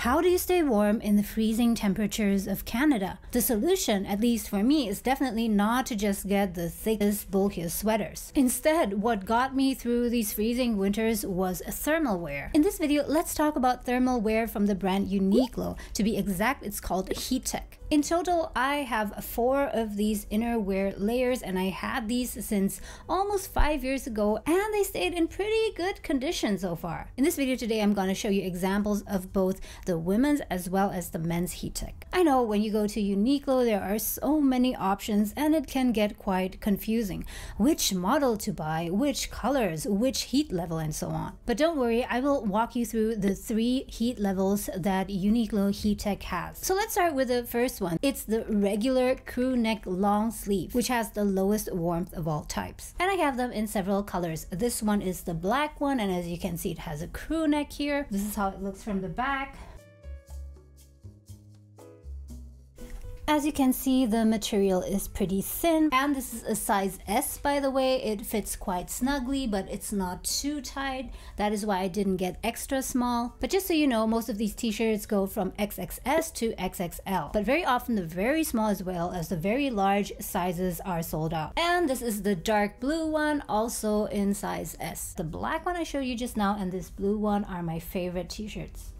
How do you stay warm in the freezing temperatures of Canada? The solution, at least for me, is definitely not to just get the thickest, bulkiest sweaters. Instead, what got me through these freezing winters was thermal wear. In this video, let's talk about thermal wear from the brand Uniqlo. To be exact, it's called Heattech. In total, I have four of these innerwear layers and I had these since almost five years ago and they stayed in pretty good condition so far. In this video today, I'm going to show you examples of both the women's as well as the men's heat Heattech. I know when you go to Uniqlo, there are so many options and it can get quite confusing. Which model to buy, which colors, which heat level and so on. But don't worry, I will walk you through the three heat levels that Uniqlo Heattech has. So let's start with the first one. It's the regular crew neck long sleeve, which has the lowest warmth of all types. And I have them in several colors. This one is the black one, and as you can see, it has a crew neck here. This is how it looks from the back. As you can see, the material is pretty thin and this is a size S by the way. It fits quite snugly, but it's not too tight. That is why I didn't get extra small. But just so you know, most of these t-shirts go from XXS to XXL. But very often the very small as well as the very large sizes are sold out. And this is the dark blue one, also in size S. The black one I showed you just now and this blue one are my favorite t-shirts.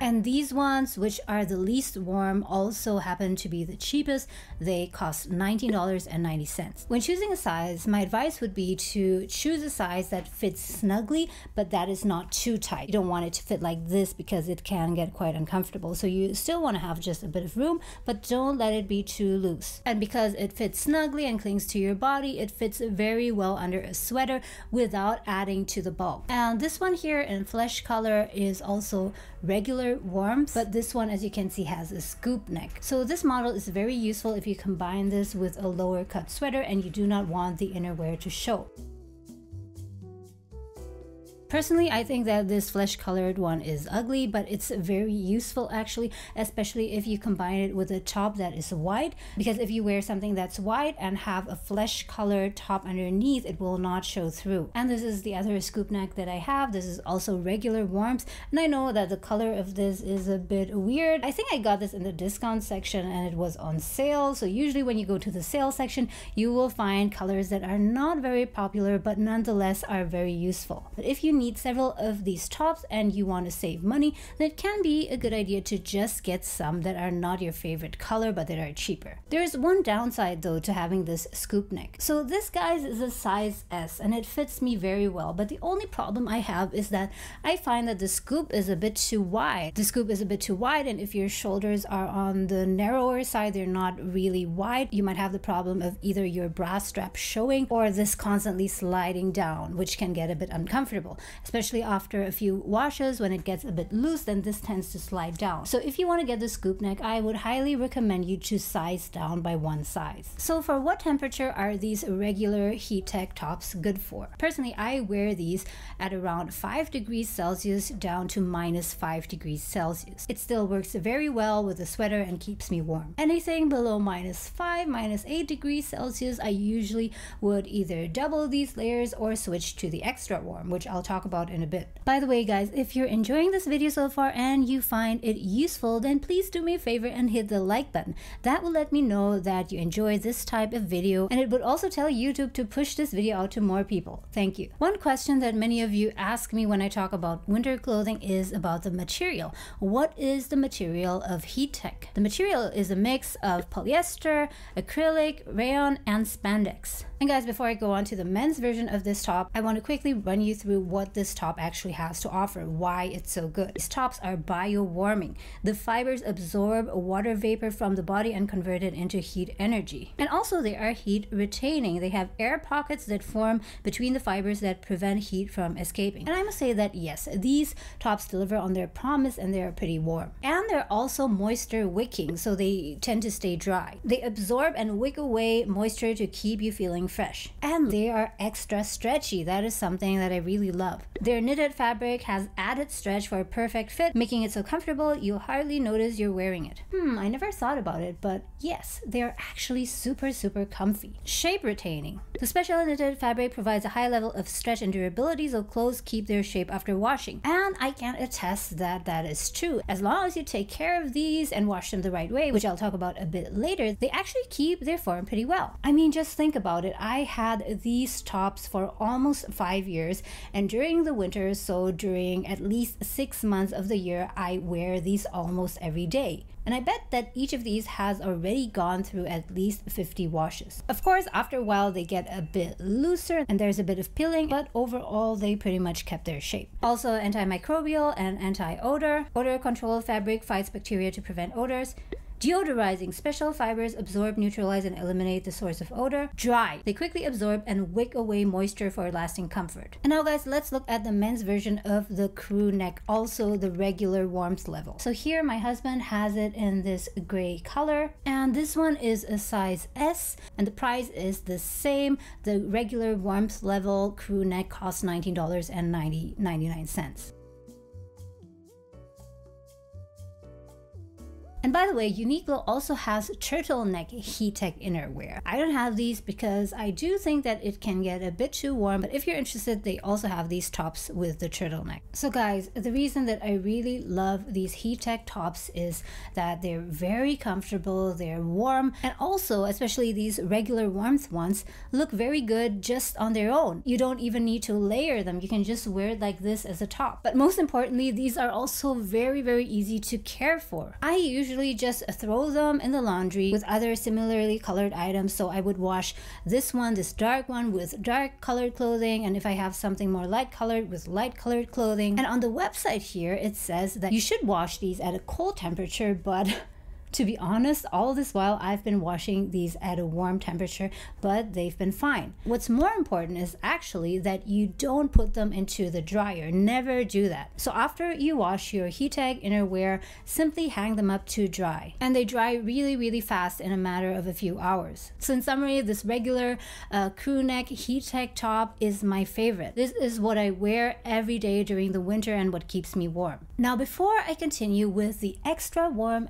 And these ones, which are the least warm, also happen to be the cheapest. They cost $19.90. When choosing a size, my advice would be to choose a size that fits snugly, but that is not too tight. You don't want it to fit like this because it can get quite uncomfortable. So you still want to have just a bit of room, but don't let it be too loose. And because it fits snugly and clings to your body, it fits very well under a sweater without adding to the bulk. And this one here in flesh color is also regular warmth, but this one, as you can see, has a scoop neck. So this model is very useful if you combine this with a lower cut sweater and you do not want the inner wear to show. Personally, I think that this flesh colored one is ugly, but it's very useful actually, especially if you combine it with a top that is white, because if you wear something that's white and have a flesh colored top underneath, it will not show through. And this is the other scoop neck that I have. This is also regular warmth, and I know that the color of this is a bit weird. I think I got this in the discount section and it was on sale. So usually when you go to the sale section, you will find colors that are not very popular, but nonetheless are very useful. But if you need several of these tops and you want to save money, then it can be a good idea to just get some that are not your favorite color but that are cheaper. There is one downside though to having this scoop neck. So this guys is a size S and it fits me very well but the only problem I have is that I find that the scoop is a bit too wide. The scoop is a bit too wide and if your shoulders are on the narrower side they're not really wide you might have the problem of either your bra strap showing or this constantly sliding down which can get a bit uncomfortable especially after a few washes when it gets a bit loose then this tends to slide down. So if you want to get the scoop neck I would highly recommend you to size down by one size. So for what temperature are these regular Heattech tops good for? Personally I wear these at around 5 degrees Celsius down to minus 5 degrees Celsius. It still works very well with a sweater and keeps me warm. Anything below minus 5 minus 8 degrees Celsius I usually would either double these layers or switch to the extra warm which I'll talk about in a bit. By the way guys, if you're enjoying this video so far and you find it useful, then please do me a favor and hit the like button. That will let me know that you enjoy this type of video and it would also tell YouTube to push this video out to more people. Thank you. One question that many of you ask me when I talk about winter clothing is about the material. What is the material of Heattech? The material is a mix of polyester, acrylic, rayon, and spandex. And guys, before I go on to the men's version of this top, I want to quickly run you through what this top actually has to offer, why it's so good. These tops are bio-warming. The fibers absorb water vapor from the body and convert it into heat energy. And also they are heat retaining. They have air pockets that form between the fibers that prevent heat from escaping. And I must say that yes, these tops deliver on their promise and they're pretty warm. And they're also moisture wicking, so they tend to stay dry. They absorb and wick away moisture to keep you feeling fresh. And they are extra stretchy. That is something that I really love. Their knitted fabric has added stretch for a perfect fit, making it so comfortable you'll hardly notice you're wearing it. Hmm, I never thought about it, but yes, they are actually super, super comfy. Shape retaining. The special knitted fabric provides a high level of stretch and durability so clothes keep their shape after washing. And I can attest that that is true. As long as you take care of these and wash them the right way, which I'll talk about a bit later, they actually keep their form pretty well. I mean, just think about it. I had these tops for almost five years, and during the winter, so during at least six months of the year, I wear these almost every day. And I bet that each of these has already gone through at least 50 washes. Of course, after a while, they get a bit looser and there's a bit of peeling, but overall, they pretty much kept their shape. Also, antimicrobial and anti-odor. Odor control fabric fights bacteria to prevent odors. Deodorizing. Special fibers absorb, neutralize, and eliminate the source of odor. Dry. They quickly absorb and wick away moisture for lasting comfort. And now guys, let's look at the men's version of the crew neck, also the regular warmth level. So here my husband has it in this gray color and this one is a size S and the price is the same. The regular warmth level crew neck costs $19.99. And by the way, Uniqlo also has turtleneck Heattech innerwear. I don't have these because I do think that it can get a bit too warm, but if you're interested, they also have these tops with the turtleneck. So guys, the reason that I really love these Heattech tops is that they're very comfortable, they're warm, and also, especially these regular warmth ones, look very good just on their own. You don't even need to layer them. You can just wear it like this as a top. But most importantly, these are also very, very easy to care for. I usually usually just throw them in the laundry with other similarly colored items. So I would wash this one, this dark one with dark colored clothing. And if I have something more light colored with light colored clothing. And on the website here, it says that you should wash these at a cold temperature, but To be honest, all this while I've been washing these at a warm temperature, but they've been fine. What's more important is actually that you don't put them into the dryer. Never do that. So after you wash your Heattech innerwear, simply hang them up to dry. And they dry really, really fast in a matter of a few hours. So in summary, this regular uh, crew neck Heattech top is my favorite. This is what I wear every day during the winter and what keeps me warm. Now before I continue with the extra warm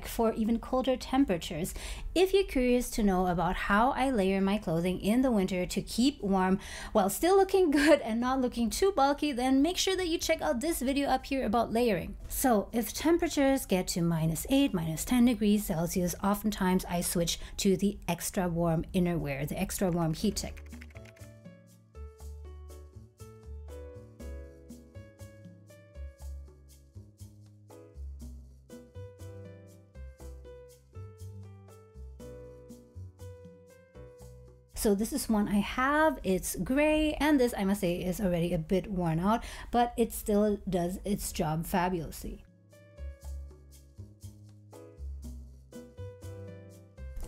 Heattech for even colder temperatures. If you're curious to know about how I layer my clothing in the winter to keep warm while still looking good and not looking too bulky, then make sure that you check out this video up here about layering. So if temperatures get to minus 8, minus 10 degrees Celsius, oftentimes I switch to the extra warm innerwear, the extra warm Heattech. So this is one I have. It's gray and this I must say is already a bit worn out, but it still does its job fabulously.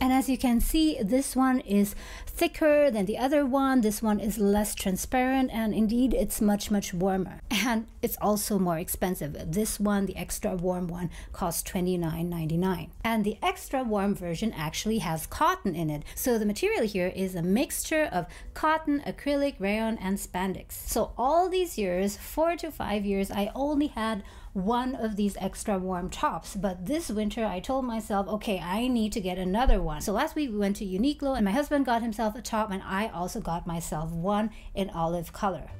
And as you can see, this one is thicker than the other one. This one is less transparent and indeed it's much, much warmer. And it's also more expensive. This one, the extra warm one, costs $29.99. And the extra warm version actually has cotton in it. So the material here is a mixture of cotton, acrylic, rayon, and spandex. So all these years, four to five years, I only had one of these extra warm tops. But this winter, I told myself, okay, I need to get another one. So last week we went to Uniqlo and my husband got himself a top and I also got myself one in olive color.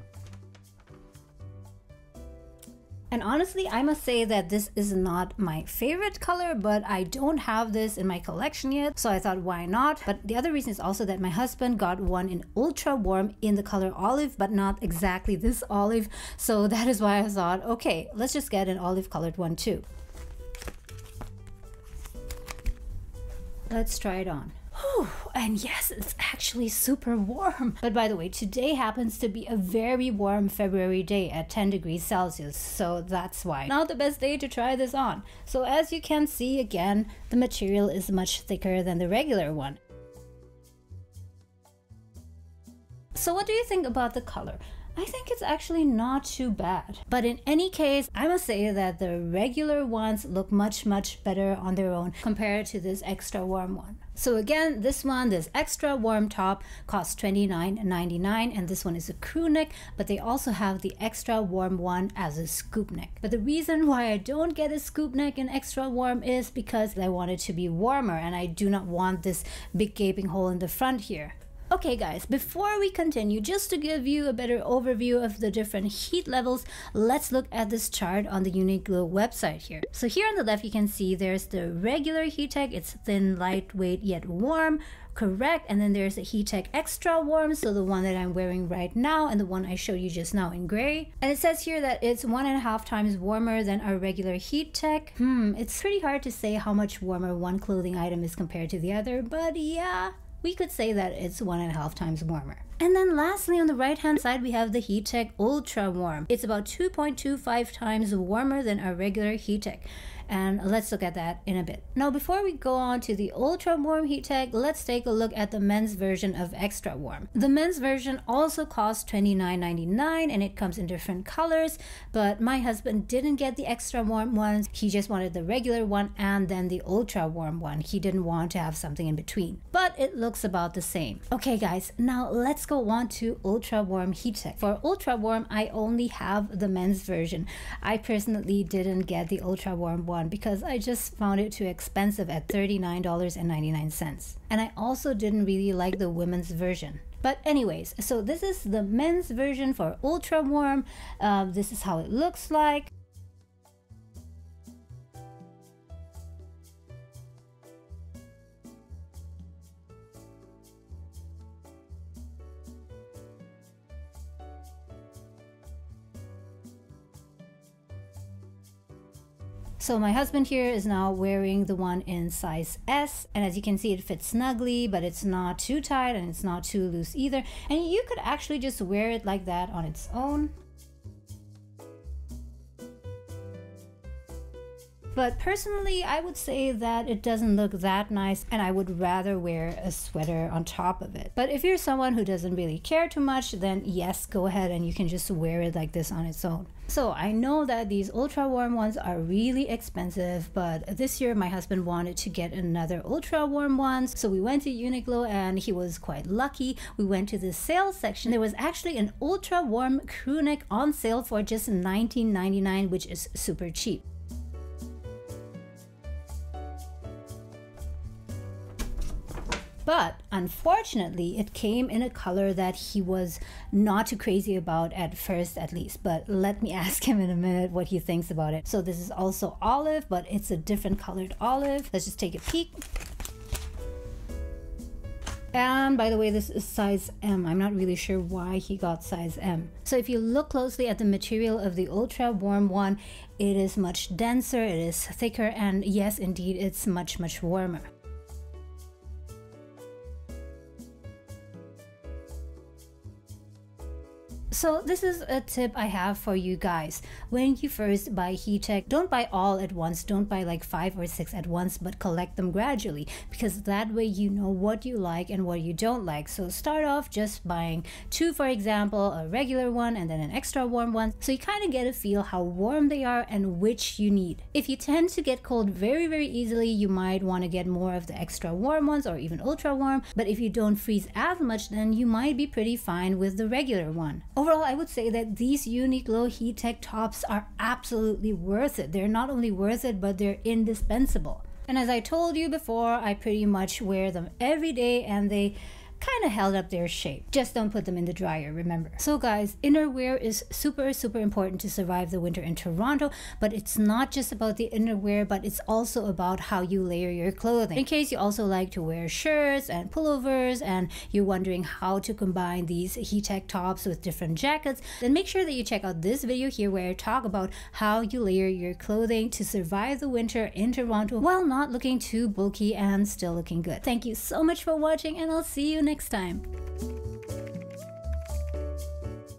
And honestly, I must say that this is not my favorite color, but I don't have this in my collection yet. So I thought, why not? But the other reason is also that my husband got one in ultra warm in the color olive, but not exactly this olive. So that is why I thought, okay, let's just get an olive colored one too. Let's try it on. Whew, and yes, it's actually super warm. But by the way, today happens to be a very warm February day at 10 degrees Celsius, so that's why. Not the best day to try this on. So as you can see again, the material is much thicker than the regular one. So what do you think about the color? I think it's actually not too bad. But in any case, I must say that the regular ones look much, much better on their own compared to this extra warm one. So again, this one, this extra warm top costs $29.99 and this one is a crew neck, but they also have the extra warm one as a scoop neck. But the reason why I don't get a scoop neck and extra warm is because I want it to be warmer and I do not want this big gaping hole in the front here. Okay guys, before we continue, just to give you a better overview of the different heat levels, let's look at this chart on the Uniqlo website here. So here on the left, you can see there's the regular Heattech. It's thin, lightweight, yet warm correct and then there's a Heattech extra warm so the one that i'm wearing right now and the one i showed you just now in gray and it says here that it's one and a half times warmer than our regular Heattech hmm it's pretty hard to say how much warmer one clothing item is compared to the other but yeah we could say that it's one and a half times warmer. And then lastly, on the right hand side, we have the Heattech Ultra Warm. It's about 2.25 times warmer than our regular Heattech and let's look at that in a bit. Now before we go on to the ultra warm heat Heattech, let's take a look at the men's version of extra warm. The men's version also costs $29.99 and it comes in different colors, but my husband didn't get the extra warm ones. He just wanted the regular one and then the ultra warm one. He didn't want to have something in between, but it looks about the same. Okay guys, now let's go on to ultra warm heat Heattech. For ultra warm, I only have the men's version. I personally didn't get the ultra warm one because I just found it too expensive at $39.99. And I also didn't really like the women's version. But anyways, so this is the men's version for ultra warm. Uh, this is how it looks like. So my husband here is now wearing the one in size S and as you can see it fits snugly but it's not too tight and it's not too loose either. And you could actually just wear it like that on its own But personally, I would say that it doesn't look that nice and I would rather wear a sweater on top of it. But if you're someone who doesn't really care too much, then yes, go ahead and you can just wear it like this on its own. So I know that these ultra warm ones are really expensive, but this year my husband wanted to get another ultra warm one. So we went to Uniqlo and he was quite lucky. We went to the sales section. There was actually an ultra warm crew neck on sale for just $19.99, which is super cheap. But unfortunately, it came in a color that he was not too crazy about at first, at least. But let me ask him in a minute what he thinks about it. So, this is also olive, but it's a different colored olive. Let's just take a peek. And by the way, this is size M. I'm not really sure why he got size M. So if you look closely at the material of the ultra warm one, it is much denser, it is thicker, and yes, indeed, it's much, much warmer. So this is a tip I have for you guys. When you first buy Heattech, don't buy all at once. Don't buy like five or six at once, but collect them gradually because that way you know what you like and what you don't like. So start off just buying two, for example, a regular one and then an extra warm one. So you kind of get a feel how warm they are and which you need. If you tend to get cold very, very easily, you might want to get more of the extra warm ones or even ultra warm. But if you don't freeze as much, then you might be pretty fine with the regular one. Overall, I would say that these unique Uniqlo Heattech tops are absolutely worth it. They're not only worth it, but they're indispensable. And as I told you before, I pretty much wear them every day and they kind of held up their shape. Just don't put them in the dryer, remember. So guys, innerwear is super, super important to survive the winter in Toronto, but it's not just about the innerwear, but it's also about how you layer your clothing. In case you also like to wear shirts and pullovers and you're wondering how to combine these Heattech tops with different jackets, then make sure that you check out this video here where I talk about how you layer your clothing to survive the winter in Toronto while not looking too bulky and still looking good. Thank you so much for watching and I'll see you next next time.